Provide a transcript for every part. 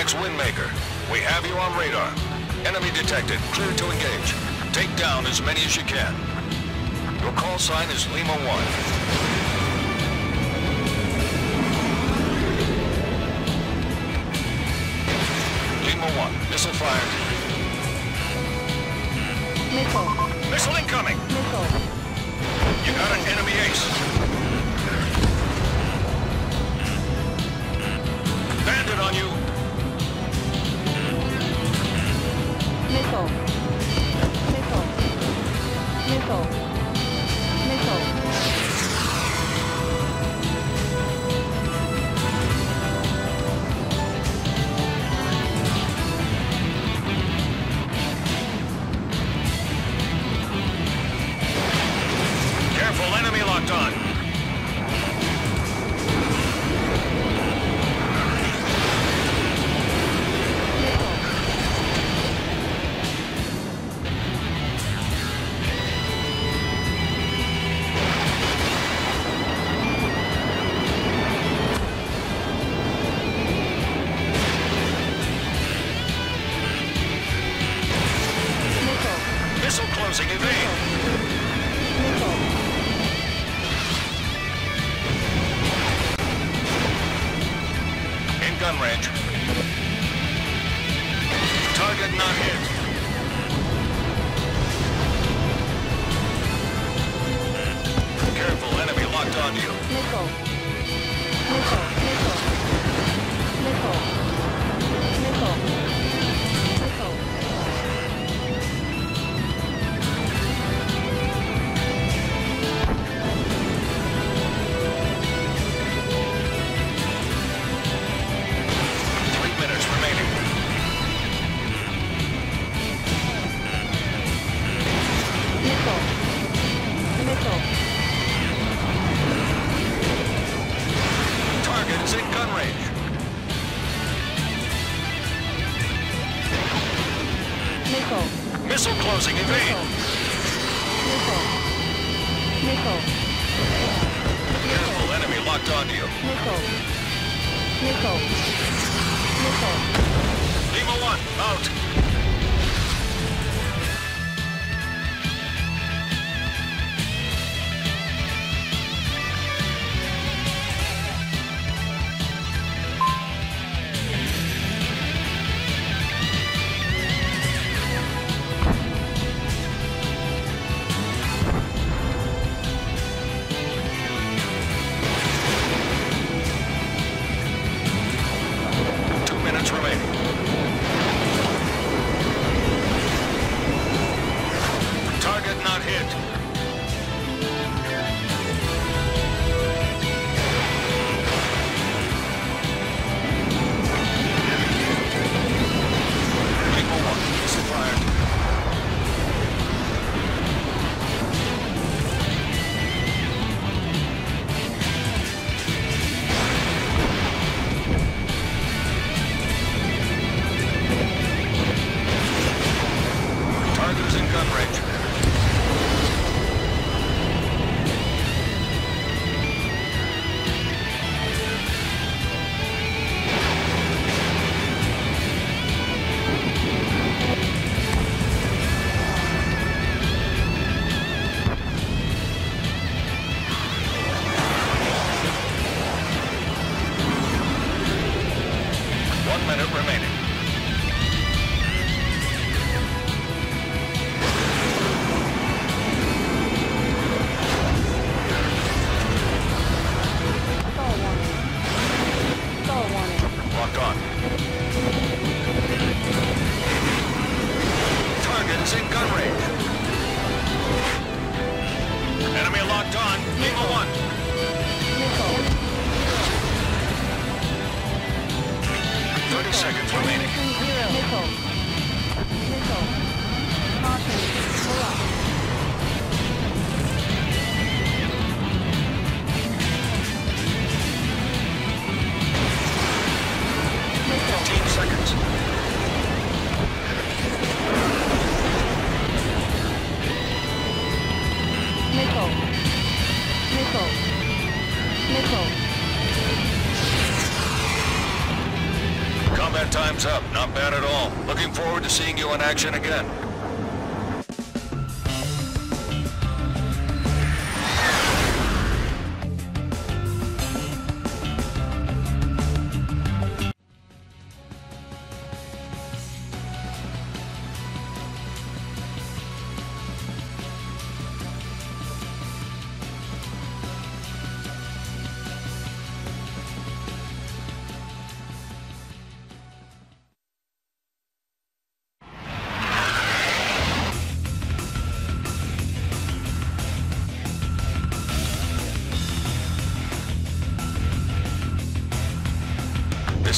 AWACS Windmaker. We have you on radar. Enemy detected. Clear to engage. Take down as many as you can. Your call sign is Lima 1. minute remaining. Not at all. Looking forward to seeing you in action again.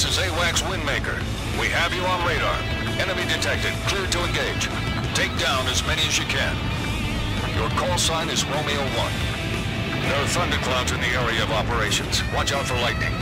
This is AWACS Windmaker. We have you on radar. Enemy detected. Clear to engage. Take down as many as you can. Your call sign is Romeo 1. There are thunderclouds in the area of operations. Watch out for lightning.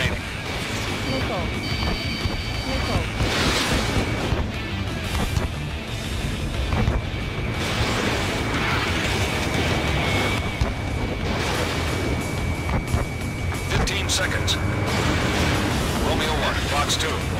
remaining. Fifteen seconds. Romeo 1, box 2.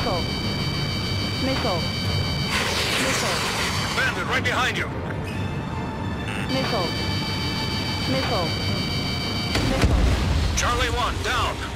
Missile. Missile. Missile. Bandit, right behind you. Missile. Missile. Missile. Charlie 1, down.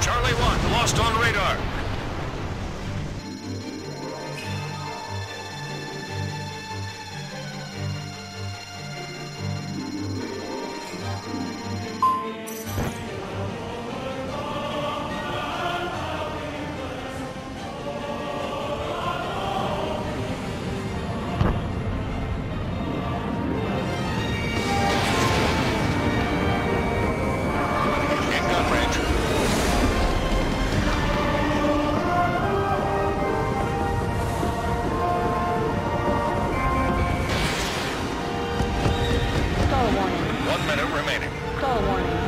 Charlie 1, lost on radar. minute remaining. Call warning.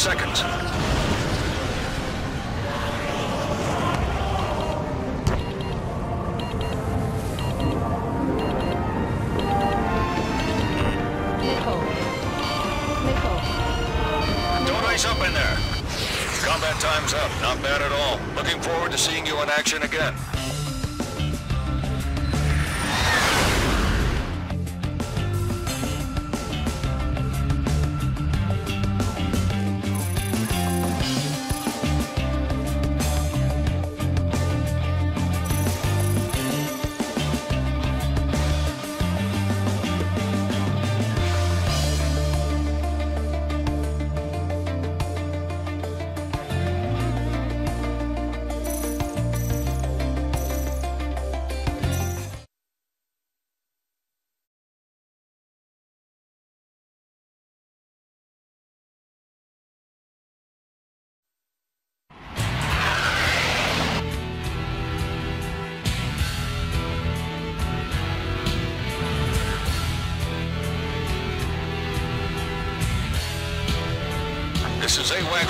seconds.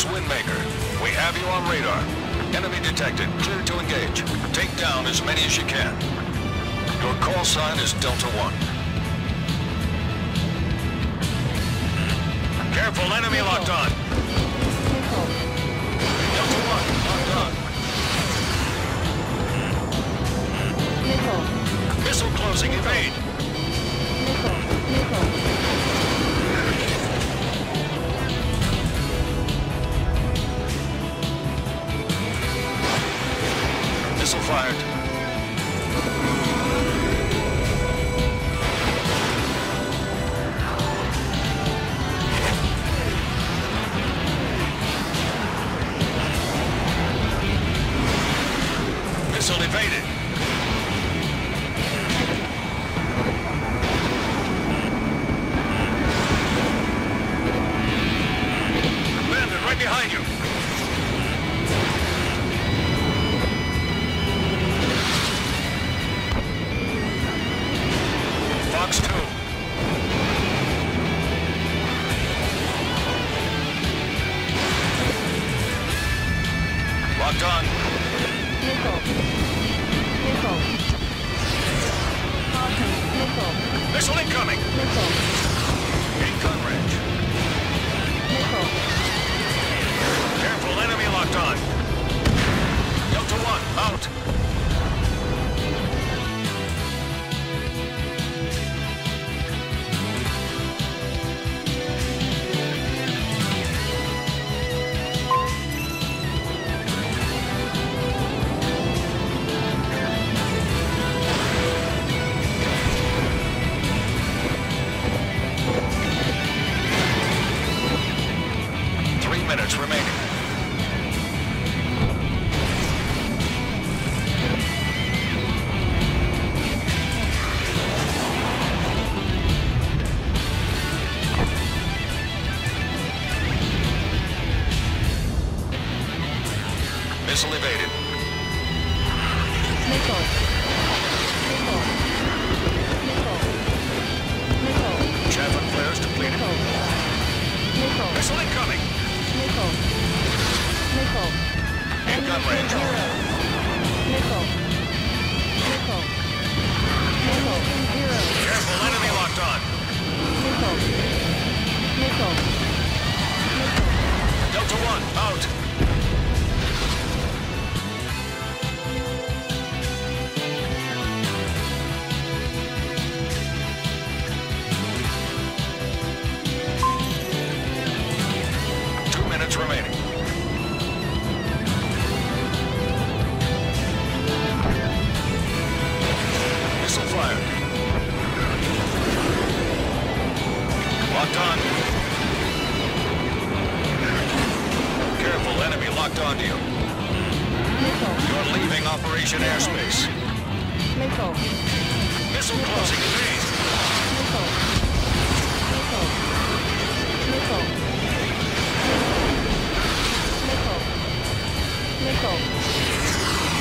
6 Windmaker. We have you on radar. Enemy detected. Clear to engage. Take down as many as you can. Your call sign is Delta 1. Careful, enemy locked on. Delta 1, locked on. Missile closing, evade. Missile, missile. Missile fired. Missile evaded. Missile. Missile. Missile. Missile. Chaff flares depleted. Missile. Missile. Missile incoming. Missile. Missile. In gun range.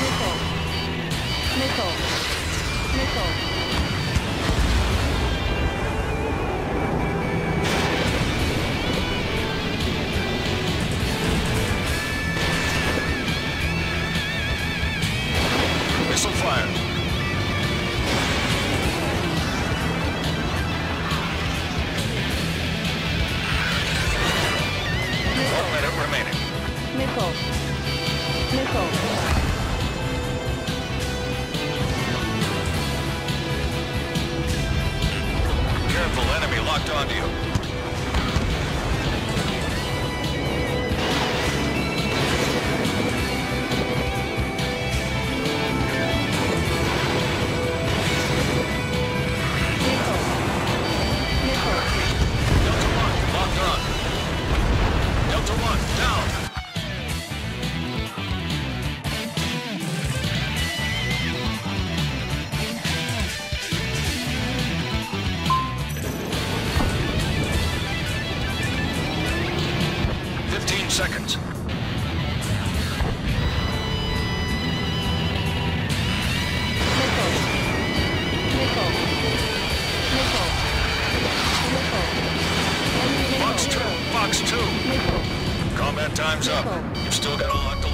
metal, metal, metal. Time's up. You've still got a